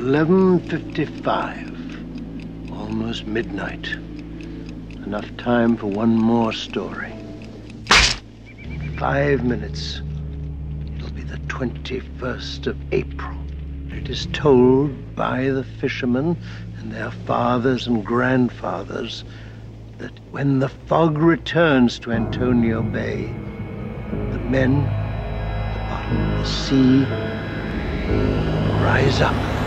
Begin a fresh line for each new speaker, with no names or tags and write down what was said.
11.55. Almost midnight. Enough time for one more story. Five minutes. It'll be the 21st of April. It is told by the fishermen and their fathers and grandfathers that when the fog returns to Antonio Bay, the men at the bottom of the sea rise up.